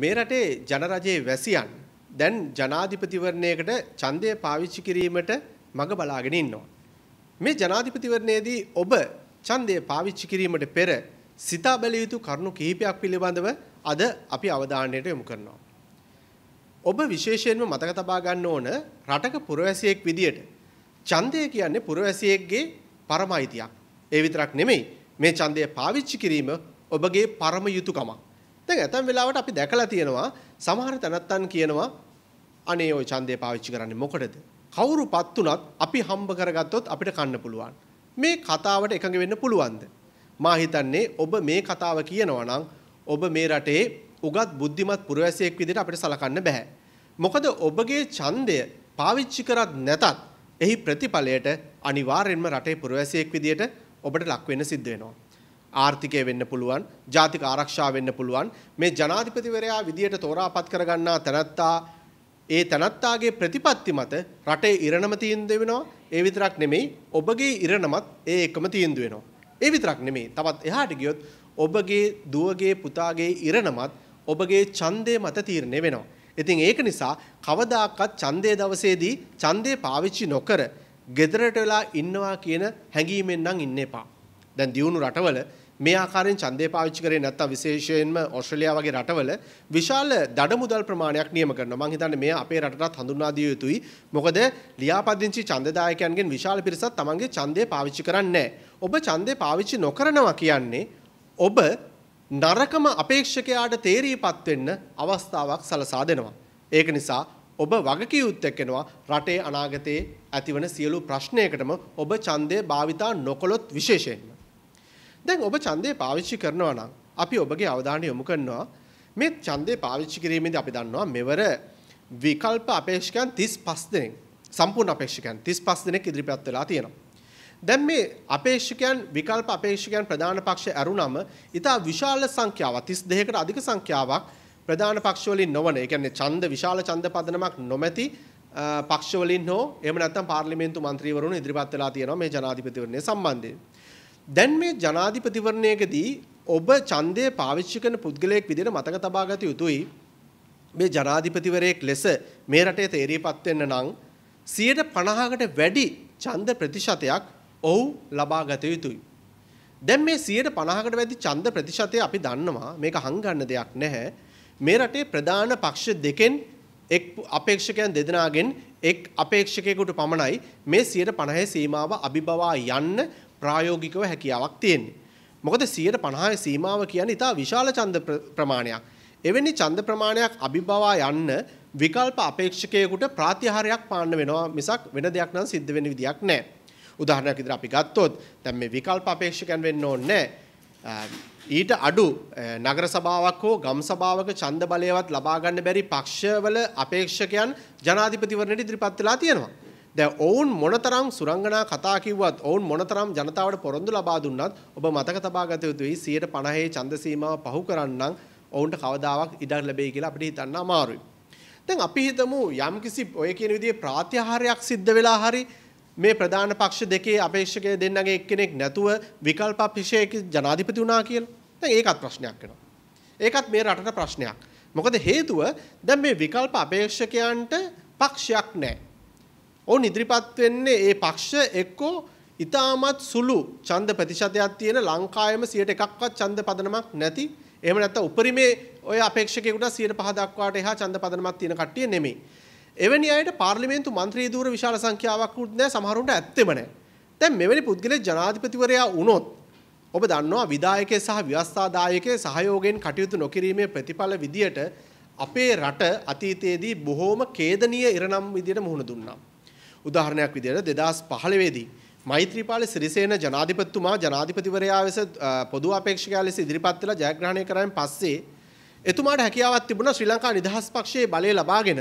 මේ රටේ ජනරජයේ වැසියන් දැන් ජනාධිපතිවරණයකට ඡන්දය පාවිච්චි කිරීමට මඟ බලාගෙන ඉන්නවා. මේ ජනාධිපතිවරණයේදී ඔබ ඡන්දය පාවිච්චි කිරීමට පෙර සිතා බැලිය යුතු කරුණු කිහිපයක් පිළිබඳව අද අපි අවධානයට යොමු කරනවා. ඔබ විශේෂයෙන්ම මතක තබා ගන්න ඕන රටක පුරවැසියෙක් විදියට ඡන්දය කියන්නේ පුරවැසියෙක්ගේ පරම අයිතියක්. ඒ විතරක් නෙමෙයි මේ ඡන්දය පාවිච්චි කිරීම ඔබගේ පරම යුතුයකමක්. දැන් ඇතැම් වෙලාවට අපි දැකලා තියෙනවා සමහර තැනැත්තන් කියනවා අනේ ওই ඡන්දය පාවිච්චි කරන්නේ මොකටද? කවුරුපත් උනත් අපි හම්බ කරගත්තොත් අපිට කන්න පුළුවන්. මේ කතාවට එකඟ වෙන්න පුළුවන්ද? මා හිතන්නේ ඔබ මේ කතාව කියනවා නම් ඔබ මේ රටේ උගත් බුද්ධිමත් පුරවැසියෙක් විදිහට අපිට සලකන්න බෑ. මොකද ඔබගේ ඡන්දය පාවිච්චි කරත් නැතත් එහි ප්‍රතිඵලයට අනිවාර්යෙන්ම රටේ පුරවැසියෙක් විදිහට ඔබට ලක් වෙන්න සිද්ධ වෙනවා. ආර්ථිකය වෙන්න පුළුවන්, ජාතික ආරක්ෂාව වෙන්න පුළුවන්. මේ ජනාධිපතිවරයා විදියට තෝරාපත් කරගන්නා තැනැත්තා ඒ තැනැත්තාගේ ප්‍රතිපත්ති මත රටේ ඉරණම තීන්දුව වෙනවා. ඒ විතරක් නෙමෙයි ඔබගේ ඉරණමත් ඒ එකම තීන්දුව වෙනවා. ඒ විතරක් නෙමෙයි. තවත් එහාට ගියොත් ඔබගේ දුවගේ පුතාගේ ඉරණමත් ඔබගේ ඡන්දය මත තීරණය වෙනවා. ඉතින් ඒක නිසා කවදාකවත් ඡන්දේ දවසේදී ඡන්දේ පාවිච්චි නොකර ගෙදරට වෙලා ඉන්නවා කියන හැඟීමෙන් නම් ඉන්න එපා. දැන් දියුණු රටවල මේ ආකාරයෙන් ඡන්දය පාවිච්චි කරේ නැත්තම් විශේෂයෙන්ම ඕස්ට්‍රේලියාව වගේ රටවල විශාල දඩ මුදල් ප්‍රමාණයක් නියම කරනවා. මම හිතන්නේ මේ අපේ රටටත් හඳුන්වා දිය යුතුයි. මොකද ලියාපදිංචි ඡන්දදායකයන්ගෙන් විශාල පිරිසක් තමන්ගේ ඡන්දය පාවිච්චි කරන්නේ ඔබ ඡන්දය පාවිච්චි නොකරනවා කියන්නේ ඔබ නරකම අපේක්ෂකයාට තේරීපත් වෙන්න අවස්ථාවක් සලසා දෙනවා. ඒක නිසා ඔබ වගකියුත් එක්කෙනවා රටේ අනාගතයේ ඇතිවන සියලු ප්‍රශ්නයකටම ඔබ ඡන්දය භාවිතා නොකළොත් විශේෂයෙන්ම දැන් ඔබ ඡන්දය පාවිච්චි කරනවා නම් අපි ඔබගේ අවධානය යොමු කරනවා මේ ඡන්දය පාවිච්චි කිරීමේදී අපි දන්නවා මෙවර විකල්ප අපේක්ෂකයන් 35 දෙනෙක් සම්පූර්ණ අපේක්ෂකයන් 35 දෙනෙක් ඉදිරිපත් වෙලා තියෙනවා. දැන් මේ අපේක්ෂකයන් විකල්ප අපේක්ෂකයන් ප්‍රධාන පක්ෂ ඇරුණම ඉතා විශාල සංඛ්‍යාවක් 32කට අධික සංඛ්‍යාවක් ප්‍රධාන පක්ෂ වලින් නොවන ඒ කියන්නේ ඡන්ද විශාල ඡන්ද පදනමක් නොමැති පක්ෂ වලින් හෝ එහෙම නැත්නම් පාර්ලිමේන්තු මන්ත්‍රීවරුන් ඉදිරිපත් වෙලා තියෙනවා මේ ජනාධිපතිවරණය සම්බන්ධයෙන්. දැන් මේ ජනාධිපතිවරණයකදී ඔබ ඡන්දය පාවිච්චි කරන පුද්ගලයෙක් විදිහට මතක තබා ගත යුතුයි මේ ජනාධිපතිවරයෙක් ලෙස මේ රටේ තේරීපත් වෙන්න නම් 50කට වැඩි ඡන්ද ප්‍රතිශතයක් ඔහු ලබා ගත යුතුයි. දැන් මේ 50කට වැඩි ඡන්ද ප්‍රතිශතය අපි දන්නවා මේක හංගන්න දෙයක් නැහැ. මේ රටේ ප්‍රධාන පක්ෂ දෙකෙන් එක් අපේක්ෂකයන් දෙදෙනාගෙන් එක් අපේක්ෂකයෙකුට පමණයි මේ 50 සීමාව අභිබවා යන්න ප්‍රායෝගිකව හැකියාවක් තියෙන්නේ. මොකද 150 සීමාව කියන්නේ ඉතා විශාල ඡන්ද ප්‍රමාණයක්. එවැනි ඡන්ද ප්‍රමාණයක් අභිබවා යන්න විකල්ප අපේක්ෂකයෙකුට ප්‍රාත්‍යහාරයක් පාන්න වෙනවා මිසක් වෙන දෙයක් නම් සිද්ධ වෙන විදියක් නැහැ. උදාහරණයක් විදිහට අපි ගත්තොත් දැන් මේ විකල්ප අපේක්ෂකයන් වෙන්න ඕනේ ඊට අඩු නගර සභාවක් හෝ ගම් සභාවක ඡන්ද බලයවත් ලබා ගන්න බැරි පක්ෂවල අපේක්ෂකයන් ජනාධිපතිවරණයට ඉදිරිපත් වෙලා තියෙනවා. දැන් ඔවුන් මොනතරම් සුරංගනා කතා කිව්වත් ඔවුන් මොනතරම් ජනතාවට පොරොන්දු ලබා දුන්නත් ඔබ මතක තබා ගත යුතුයි 150 ඡන්ද සීමාව පහු කරන්නම් ඔවුන්ට කවදාවත් ඉඩක් ලැබෙයි කියලා අපිට හිතන්න අමාරුයි. දැන් අපි හිතමු යම්කිසි ඔය කියන විදිහේ ප්‍රාත්‍යහාරයක් සිද්ධ වෙලා හරි මේ ප්‍රධාන පක්ෂ දෙකේ අපේක්ෂකය දෙන්නගේ එක්කෙනෙක් නැතුව විකල්ප අපේක්ෂයක ජනාධිපති වුණා කියලා. දැන් ඒකත් ප්‍රශ්නයක් වෙනවා. ඒකත් මේ රටට ප්‍රශ්නයක්. මොකද හේතුව දැන් මේ විකල්ප අපේක්ෂකයන්ට පක්ෂයක් නැහැ. ඔවුන් ඉදිරිපත් වෙන්නේ ඒ පක්ෂ එක්කෝ ඉතාමත් සුළු ඡන්ද ප්‍රතිශතයක් තියෙන ලංකාවෙම 101ක්වත් ඡන්ද පදනමක් නැති එහෙම නැත්නම් උපරිමේ ඔය අපේක්ෂකයෙකුට 105 දක්වාට එහා ඡන්ද පදනමක් තියෙන කට්ටිය නෙමෙයි. එවැනි අයට පාර්ලිමේන්තු මන්ත්‍රී ධූර විශාල සංඛ්‍යාවක් උත් නැහැ සමහරුන්ට ඇත්තෙම නැහැ. දැන් මෙවැනි පුද්ගලෙක් ජනාධිපතිවරයා වුණොත් ඔබ දන්නවා විධායකයේ සහ ව්‍යවස්ථාදායකයේ සහයෝගයෙන් කටයුතු නොකිරීමේ ප්‍රතිඵල විදියට අපේ රට අතීතයේදී බොහෝම ඛේදනීය ඉරණම් විදියට මුහුණ දුන්නා. උදාහරණයක් විදිහට 2015 දී මෛත්‍රීපාල සිරිසේන ජනාධිපතිතුමා ජනාධිපතිවරයා වෙස පොදු අපේක්ෂකයා ලෙස ඉදිරිපත් වෙලා ජයග්‍රහණය කරායින් පස්සේ එතුමාට හැකියාවක් තිබුණා ශ්‍රී ලංකා නිදහස් පක්ෂයේ බලය ලබාගෙන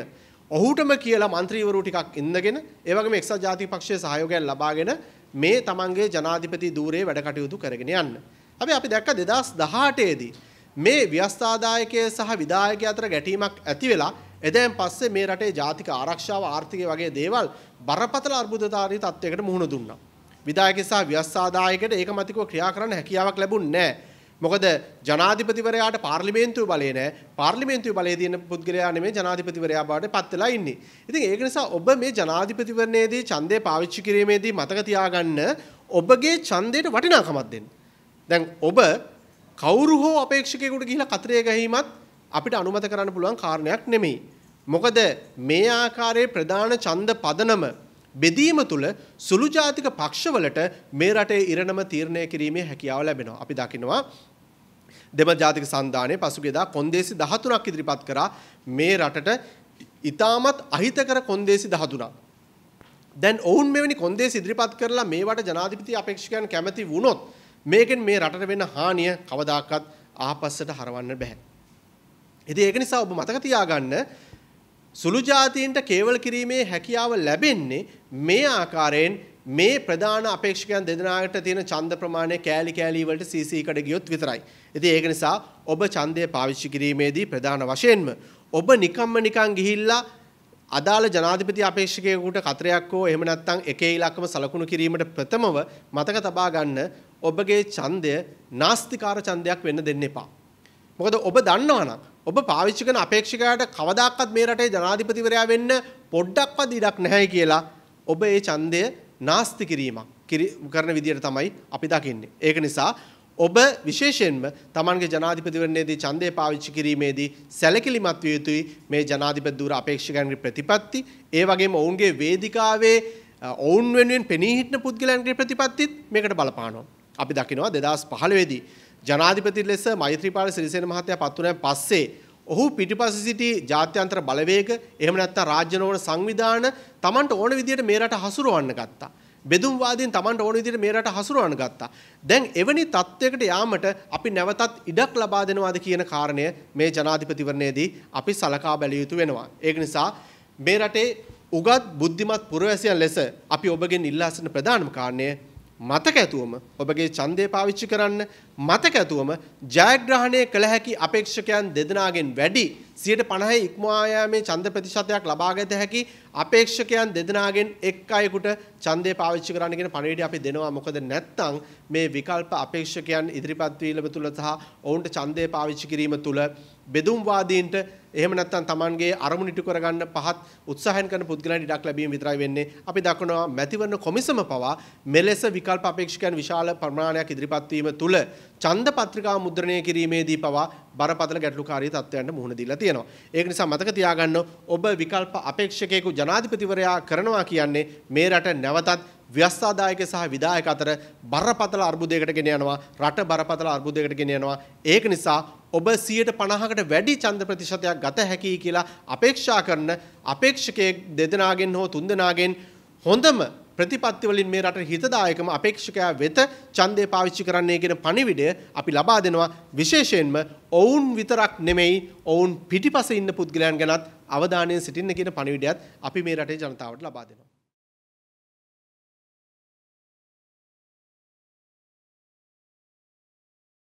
ඔහුටම කියලා മന്ത്രിවරු ටිකක් ඉඳගෙන ඒ වගේම එක්සත් ජාතික පක්ෂයේ සහයෝගය ලබාගෙන මේ තමන්ගේ ජනාධිපති ධූරයේ වැඩ කටයුතු කරගෙන යන්න. අපි අපි දැක්ක 2018 දී මේ ව්‍යවස්ථාදායකය සහ විධායකය අතර ගැටීමක් ඇති වෙලා එදැන් පස්සේ මේ රටේ ජාතික ආරක්ෂාව ආර්ථිකය වගේ දේවල් බරපතල අර්බුදකාරී තත්යකට මුහුණ දුන්නා. විධායක සහ ව්‍යවස්ථාදායකයට ඒකමතිකව ක්‍රියා කරන්න හැකියාවක් ලැබුණේ නැහැ. මොකද ජනාධිපතිවරයාට පාර්ලිමේන්තුව බලය නැහැ. පාර්ලිමේන්තුවේ බලය තියෙන පුද්ගලයා නෙමෙයි ජනාධිපතිවරයා බවට පත් වෙලා ඉන්නේ. ඉතින් ඒක නිසා ඔබ මේ ජනාධිපතිවරණයේදී ඡන්දය පාවිච්චි කිරීමේදී මතක තියාගන්න ඔබගේ ඡන්දයට වටිනාකමක් දෙන්න. දැන් ඔබ කවුරු හෝ අපේක්ෂකයෙකුට ගිහිලා කතරේ ගහීමත් අපිට අනුමත කරන්න පුළුවන් කාරණයක් නෙමෙයි. මොකද මේ ආකාරයේ ප්‍රධාන ඡන්ද පදනම බෙදීම තුළ සුළු ජාතික පක්ෂවලට මේ රටේ ඉරණම තීරණය කිරීමේ හැකියාව ලැබෙනවා. අපි දකිනවා දෙම ජාතික සන්ධානයේ පසුගියදා කොන්දේසි 13ක් ඉදිරිපත් කරා මේ රටට ඊටමත් අහිතකර කොන්දේසි 13ක්. දැන් ඔවුන් මෙවැනි කොන්දේසි ඉදිරිපත් කරලා මේවට ජනාධිපති අපේක්ෂකයන් කැමති වුණොත් මේකෙන් මේ රටට වෙන හානිය කවදාකවත් ආපස්සට හරවන්න බෑ. ඉතින් ඒක නිසා ඔබ මතක තියාගන්න සුළු ජාතීන්ට කේවල කිරීමේ හැකියාව ලැබෙන්නේ මේ ආකාරයෙන් මේ ප්‍රධාන අපේක්ෂකයන් දෙදෙනාට තියෙන ඡන්ද ප්‍රමාණය කෑලි කෑලි වලට CC එකට ගියොත් විතරයි. ඉතින් ඒක නිසා ඔබ ඡන්දය පාවිච්චි කිරීමේදී ප්‍රධාන වශයෙන්ම ඔබ නිකම්ම නිකන් ගිහිල්ලා අදාළ ජනාධිපති අපේක්ෂකයෙකුට කතරයක් හෝ එහෙම නැත්නම් එකේ ඉලක්කම සලකුණු කිරීමට ප්‍රථමව මතක තබා ගන්න ඔබගේ ඡන්දය නාස්තිකාර ඡන්දයක් වෙන්න දෙන්න එපා. මොකද ඔබ දන්නවනම් ඔබ පාවිච්චි කරන අපේක්ෂකයාට කවදාකවත් මේ රටේ ජනාධිපතිවරයා වෙන්න පොඩ්ඩක්වත් ඉඩක් නැහැ කියලා ඔබ ඒ ඡන්දය නාස්ති කිරීමක් කරන විදියට තමයි අපි දකින්නේ. ඒක නිසා ඔබ විශේෂයෙන්ම තමන්ගේ ජනාධිපතිවරණයේදී ඡන්දය පාවිච්චි කිරීමේදී සැලකිලිමත් විය යුතුයි මේ ජනාධිපති ධූර අපේක්ෂකයන්ගේ ප්‍රතිපත්ති ඒ වගේම ඔවුන්ගේ වේදිකාවේ ඔවුන් වෙනුවෙන් පෙනී හිටන පුද්ගලයන්ගේ ප්‍රතිපත්තිත් මේකට බලපානවා. අපි දකිනවා 2015 දී ජනාධිපති ලෙස මෛත්‍රීපාල සිරිසේන මහත්තයා පත් වුණාන් පස්සේ ඔහු පිටිපස්ස සිටි ජාත්‍යන්තර බලවේග එහෙම නැත්නම් රාජ්‍ය නොවන සංවිධාන Tamanට ඕන විදිහට මේ රට හසුරවන්න ගත්තා. බෙදුම්වාදීන් Tamanට ඕන විදිහට මේ රට හසුරවන්න ගත්තා. දැන් එවැනි තත්වයකට යාමට අපි නැවතත් ඉඩක් ලබා දෙනවාද කියන කාරණය මේ ජනාධිපතිවරණයේදී අපි සලකා බැලිය යුතු වෙනවා. ඒක නිසා මේ රටේ උගත් බුද්ධිමත් පුරවැසියන් ලෙස අපි ඔබගෙන් ඉල්ලා සිටින ප්‍රධානම කාරණය මතක ඇතුවම ඔබගේ ඡන්දය පාවිච්චි කරන්න මතක ඇතුවම ජයග්‍රහණය කළ හැකි අපේක්ෂකයන් දෙදෙනාගෙන් වැඩි 50 ඉක්මවා යාමේ ඡන්ද ප්‍රතිශතයක් ලබාගත හැකි අපේක්ෂකයන් දෙදෙනාගෙන් එක් අයෙකුට ඡන්දය පාවිච්චි කරන්න කියන පණිවිඩය අපි දෙනවා මොකද නැත්නම් මේ විකල්ප අපේක්ෂකයන් ඉදිරිපත් වීම තුළ සහ ඔවුන්ට ඡන්දය පාවිච්චි කිරීම තුළ බෙදුම්වාදීන්ට එහෙම නැත්නම් Tamanගේ අරමුණු ඉටු කරගන්න පහත් උත්සාහයන් කරන පුද්ගලයන් ඉඩක් ලැබීම විතරයි වෙන්නේ. අපි දක්වනවා මැතිවරණ කොමිසම පවා මෙලෙස විකල්ප අපේක්ෂකයන් විශාල ප්‍රමාණයක් ඉදිරිපත් වීම තුළ ඡන්ද පත්‍රිකා මුද්‍රණය කිරීමේදී පවා බරපතල ගැටලුකාරී තත්ත්වයන්ට මුහුණ දීලා තියෙනවා. ඒක නිසා මතක තියාගන්න ඔබ විකල්ප අපේක්ෂකයෙකු ජනාධිපතිවරයා කරනවා කියන්නේ මේ රට නැවතත් ව්‍යවස්ථාදායක සහ විධායක අතර බරපතල අර්බුදයකට ගෙන යනවා රට බරපතල අර්බුදයකට ගෙන යනවා ඒක නිසා ඔබ 150කට වැඩි ඡන්ද ප්‍රතිශතයක් ගත හැකියි කියලා අපේක්ෂා කරන අපේක්ෂකයෙක් දෙදෙනාගෙන් හෝ තුන්දෙනාගෙන් හොඳම ප්‍රතිපත්ති වලින් මේ රටේ හිතදායකම අපේක්ෂකයා වෙත ඡන්දය පාවිච්චි කරන්නයි කියන පණිවිඩය අපි ලබා දෙනවා. විශේෂයෙන්ම ඔවුන් විතරක් නෙමෙයි ඔවුන් පිටිපස ඉන්න පුද්ගලයන් ගැනත් අවධානයෙන් සිටින්න කියන පණිවිඩයත් අපි මේ රටේ ජනතාවට ලබා දෙනවා.